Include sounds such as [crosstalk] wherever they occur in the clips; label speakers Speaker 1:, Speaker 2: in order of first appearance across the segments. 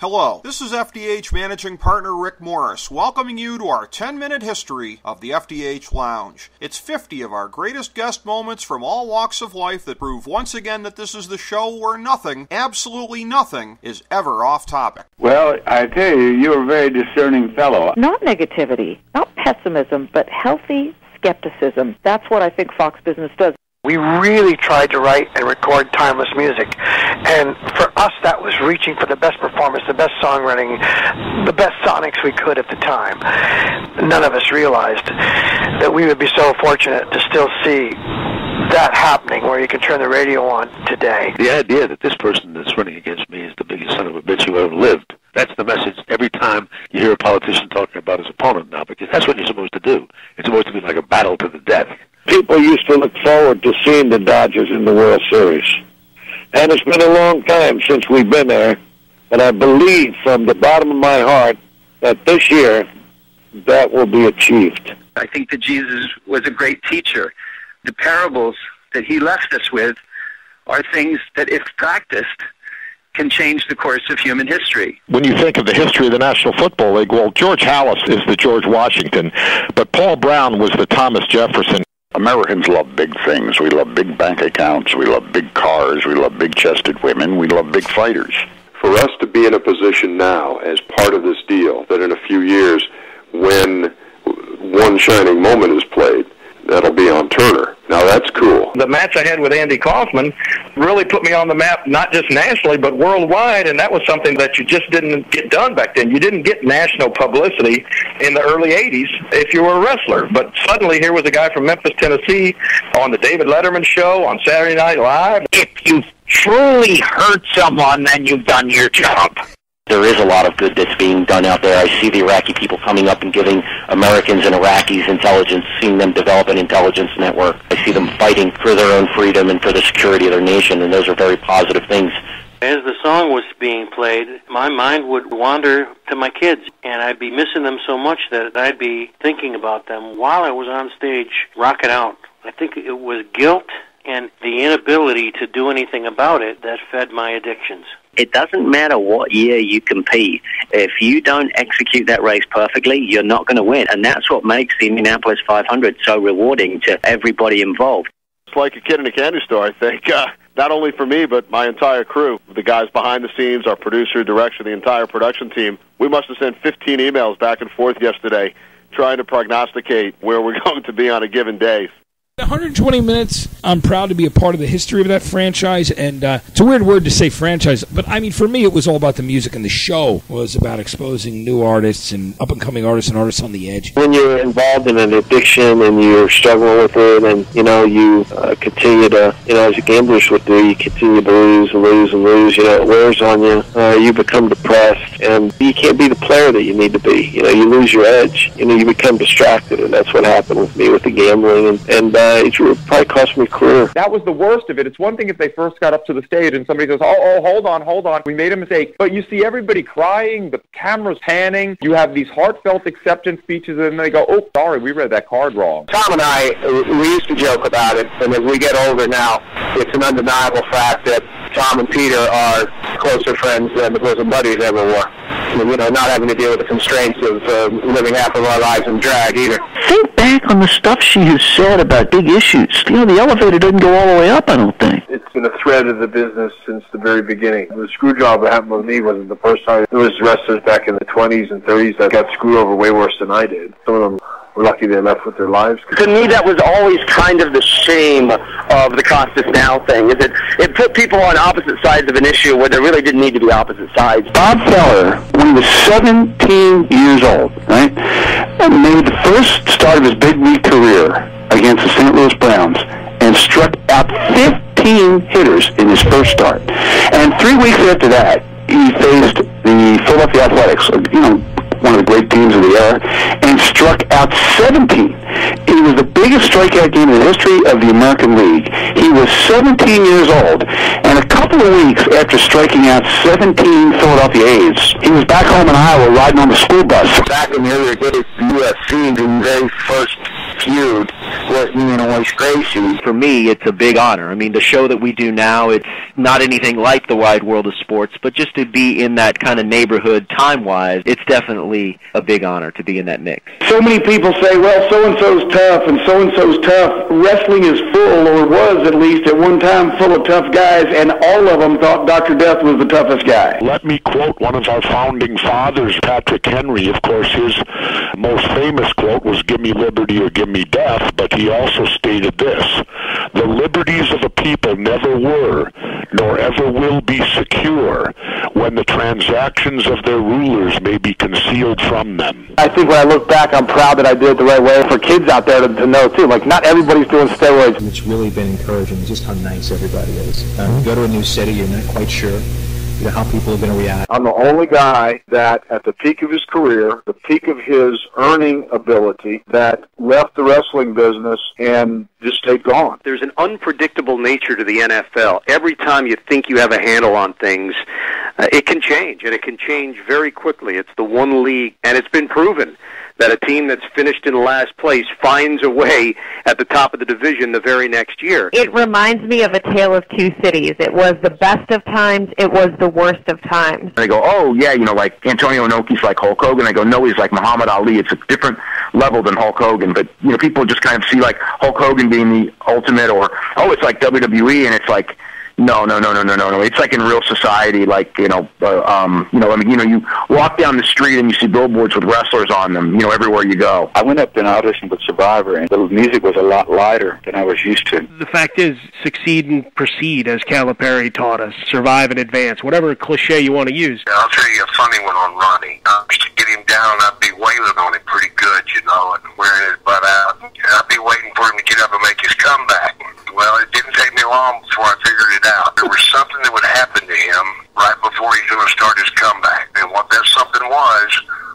Speaker 1: Hello, this is FDH Managing Partner Rick Morris, welcoming you to our 10 minute history of the FDH Lounge. It's 50 of our greatest guest moments from all walks of life that prove once again that this is the show where nothing, absolutely nothing, is ever off topic.
Speaker 2: Well, I tell you, you're a very discerning fellow.
Speaker 3: Not negativity, not pessimism, but healthy skepticism. That's what I think Fox Business does.
Speaker 4: We really tried to write and record timeless music. And for us, that was reaching for the best performance, the best songwriting, the best sonics we could at the time. None of us realized that we would be so fortunate to still see that happening where you can turn the radio on today.
Speaker 5: The idea that this person that's running against me is the biggest son of a bitch who ever lived. That's the message every time you hear a politician talking about his opponent now, because that's what you're supposed to do. It's supposed to be like a battle to the death
Speaker 6: people used to look forward to seeing the Dodgers in the World Series. And it's been a long time since we've been there, but I believe from the bottom of my heart that this year that will be achieved.
Speaker 7: I think that Jesus was a great teacher. The parables that he left us with are things that, if practiced, can change the course of human history.
Speaker 8: When you think of the history of the National Football League, well, George Halas is the George Washington, but Paul Brown was the Thomas Jefferson.
Speaker 9: Americans love big things. We love big bank accounts. We love big cars. We love big chested women. We love big fighters.
Speaker 10: For us to be in a position now, as part of this deal, that in a few years, when one shining moment is played, that'll be on Turner. Now that's cool.
Speaker 11: The match I had with Andy Kaufman really put me on the map, not just nationally, but worldwide, and that was something that you just didn't get done back then. You didn't get national publicity in the early 80s if you were a wrestler. But suddenly here was a guy from Memphis, Tennessee on the David Letterman show on Saturday Night Live.
Speaker 12: If you truly hurt someone, then you've done your job
Speaker 13: there is a lot of good that's being done out there. I see the Iraqi people coming up and giving Americans and Iraqis intelligence, seeing them develop an intelligence network. I see them fighting for their own freedom and for the security of their nation, and those are very positive things.
Speaker 14: As the song was being played, my mind would wander to my kids, and I'd be missing them so much that I'd be thinking about them while I was on stage rocking out. I think it was guilt and the inability to do anything about it that fed my addictions
Speaker 15: it doesn't matter what year you compete. If you don't execute that race perfectly, you're not going to win. And that's what makes the Indianapolis 500 so rewarding to everybody involved.
Speaker 16: It's like a kid in a candy store, I think. Uh, not only for me, but my entire crew. The guys behind the scenes, our producer, director, the entire production team. We must have sent 15 emails back and forth yesterday trying to prognosticate where we're [laughs] going to be on a given day.
Speaker 17: 120 minutes. I'm proud to be a part of the history of that franchise, and uh, it's a weird word to say franchise, but I mean for me it was all about the music, and the show It was about exposing new artists and up and coming artists and artists on the edge.
Speaker 6: When you're involved in an addiction and you're struggling with it, and you know you uh, continue to, you know, as gamblers would do, you continue to lose and lose and lose. You know, it wears on you. Uh, you become depressed, and you can't be the player that you need to be. You know, you lose your edge. You know, you become distracted, and that's what happened with me with the gambling, and and. Uh, uh, it probably cost me a career.
Speaker 18: That was the worst of it. It's one thing if they first got up to the stage and somebody says, oh, oh, hold on, hold on, we made a mistake. But you see everybody crying, the camera's panning, you have these heartfelt acceptance speeches, and they go, oh, sorry, we read that card wrong.
Speaker 19: Tom and I, we used to joke about it, and as we get older now, it's an undeniable fact that Tom and Peter are closer friends than the bosom buddies ever were. You know, not having to deal with the constraints of uh, living half of our lives in drag either.
Speaker 20: Think back on the stuff she has said about big issues. You know, the elevator doesn't go all the way up, I don't think.
Speaker 10: It's been a thread of the business since the very beginning. The screw job that happened with me wasn't the first time. There was wrestlers back in the 20s and 30s that got screwed over way worse than I did. Some of them were lucky they left with their lives.
Speaker 21: To me, that was always kind of the shame of the Costas Now thing, is that it put people on opposite sides of an issue where there really didn't need to be opposite sides.
Speaker 20: Bob Feller, when he was 17 years old, right, made the first start of his big league career against the St. Louis Browns and struck out 15 hitters in his first start. And three weeks after that, he faced the Philadelphia Athletics, you know, one of the great teams of the era, and struck out 17. It was the biggest strikeout game in the history of the American League. He was 17 years old, and a couple of weeks after striking out 17 Philadelphia A's, he was back home in Iowa riding on the school bus.
Speaker 19: Back in the earlier days, the UFC, the very first
Speaker 12: feud with me and Royce Gracie.
Speaker 13: For me, it's a big honor. I mean, the show that we do now, it's not anything like the wide world of sports, but just to be in that kind of neighborhood time-wise, it's definitely a big honor to be in that mix.
Speaker 20: So many people say, well, so and so's tough and so and so's tough. Wrestling is full, or was at least at one time, full of tough guys, and all of them thought Dr. Death was the toughest guy.
Speaker 8: Let me quote one of our founding fathers, Patrick Henry. Of course, his most famous quote was, Give me liberty or give me death, but he also stated this The liberties of a people never were, nor ever will be secure when the transactions of their rulers may be concealed from them.
Speaker 19: I think when I look back, I'm proud that I did it the right way. For kids out there to, to know too, like not everybody's doing steroids.
Speaker 22: It's really been encouraging just how nice everybody is. Um, you go to a new city, you're not quite sure you know, how people are going to react.
Speaker 10: I'm the only guy that, at the peak of his career, the peak of his earning ability, that left the wrestling business and just stayed gone.
Speaker 23: There's an unpredictable nature to the NFL. Every time you think you have a handle on things, uh, it can change, and it can change very quickly. It's the one league, and it's been proven that a team that's finished in last place finds a way at the top of the division the very next year.
Speaker 24: It reminds me of a tale of two cities. It was the best of times, it was the worst of times.
Speaker 12: And they go, oh, yeah, you know, like Antonio Inoki's like Hulk Hogan. I go, no, he's like Muhammad Ali. It's a different level than Hulk Hogan. But, you know, people just kind of see like Hulk Hogan being the ultimate or, oh, it's like WWE, and it's like, no, no, no, no, no, no, no. It's like in real society, like you know, uh, um, you know, I mean, you know, you walk down the street and you see billboards with wrestlers on them, you know, everywhere you go.
Speaker 9: I went up and auditioned with Survivor, and the music was a lot lighter than I was used to.
Speaker 25: The fact is, succeed and proceed, as Calipari taught us. Survive and advance, whatever cliche you want to use.
Speaker 26: I'll tell you a funny one on Ronnie. I used to get him down, I'd be wailing on him pretty good, you know, and wearing his butt out. I'd be waiting for him to get up and make his comeback. Well, it didn't take me long before I figured it out. There was something that would happen to him right before he's going to start his comeback. And what that something was,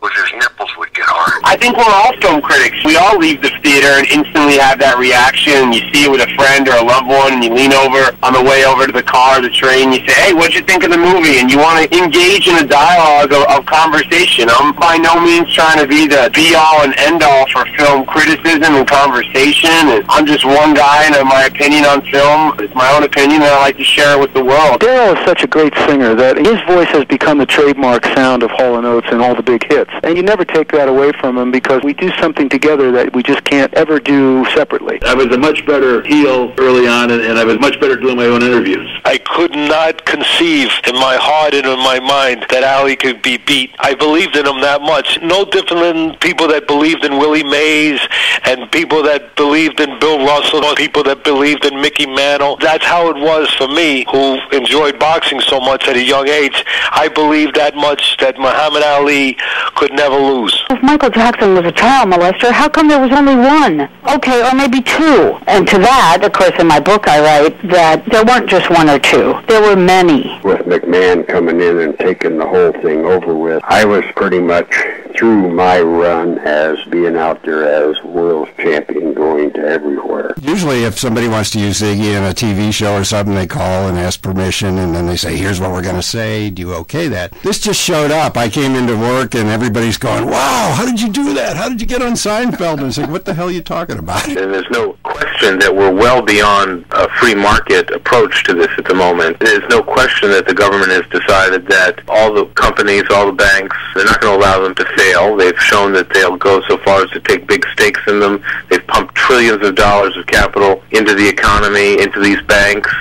Speaker 26: was his nipples would get hard.
Speaker 21: I think we're all film critics. We all leave the theater and instantly have that reaction. You see it with a friend or a loved one, and you lean over on the way over to the car, the train. You say, "Hey, what'd you think of the movie?" And you want to engage in a dialogue of, of conversation. I'm by no means trying to be the be all and end all for film criticism and conversation. And I'm just one guy, and my opinion on film is my own opinion, and I like to share it with the world.
Speaker 20: Daryl is such a great singer that his voice has become the trademark sound of Hall & Oates and all the big hits. And you never take that away from him because we do something together that we just can't ever do separately.
Speaker 5: I was a much better heel early on, and, and I was much better doing my own interviews.
Speaker 27: I could not conceive in my heart and in my mind that Ali could be beat. I believed in him that much. No different than people that believed in Willie Mays and people that believed in Bill Russell, people that believed in Mickey Mantle. That's how it was for me, who enjoyed boxing so much at a young age. I believed that much that Muhammad Ali could never lose.
Speaker 28: If Michael Jackson was a child molester, how come there was only one? Okay, or maybe two. And to that, of course, in my book I write that there weren't just one or two. There were many.
Speaker 2: With McMahon coming in and taking the whole thing over with, I was pretty much through my run as being out there as world champion going to everywhere.
Speaker 29: Usually, if somebody wants to use Ziggy in a TV show or something, they call and ask permission, and then they say, "Here's what we're going to say. Do you okay that?" This just showed up. I came into work, and everybody's going, "Wow, how did you do that? How did you get on Seinfeld?" And I was like, "What the hell are you talking about?"
Speaker 30: And there's no question that we're well beyond a free market approach to this at the moment. There's no question that the government has decided that all the companies, all the banks, they're not going to allow them to fail. They've shown that they'll go so far as to take big stakes in them. They've pumped trillions of dollars of capital into the economy, into these banks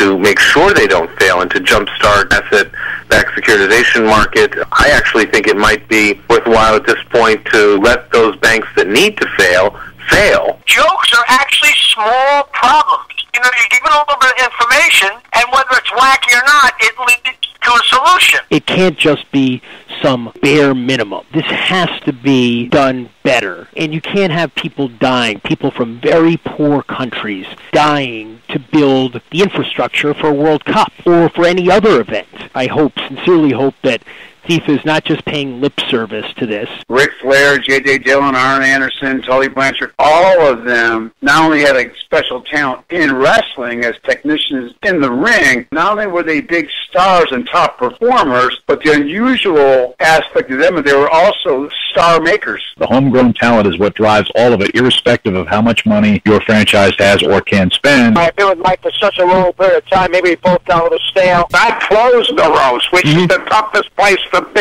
Speaker 30: to make sure they don't fail and to jumpstart asset-backed securitization market. I actually think it might be worthwhile at this point to let those banks that need to fail fail.
Speaker 21: Jokes are actually small problems. You know, you're given a little bit of information, and whether it's wacky or not, it leads to a solution.
Speaker 25: It can't just be some bare minimum. This has to be done better. And you can't have people dying, people from very poor countries dying to build the infrastructure for a World Cup or for any other event. I hope, sincerely hope that FIFA is not just paying lip service to this.
Speaker 31: Ric Flair, J.J. Dillon, Arn Anderson, Tully Blanchard, all of them not only had a special talent in wrestling as technicians in the ring, not only were they big stars and top performers, but the unusual aspect of them, is they were also star makers.
Speaker 32: The
Speaker 33: homegrown talent is what drives all of it, irrespective of how much money your franchise has or can spend.
Speaker 34: I've been with Mike for such a long period of time. Maybe we both got a little stale.
Speaker 35: I closed the roast, which is mm-hmm. the toughest place to be.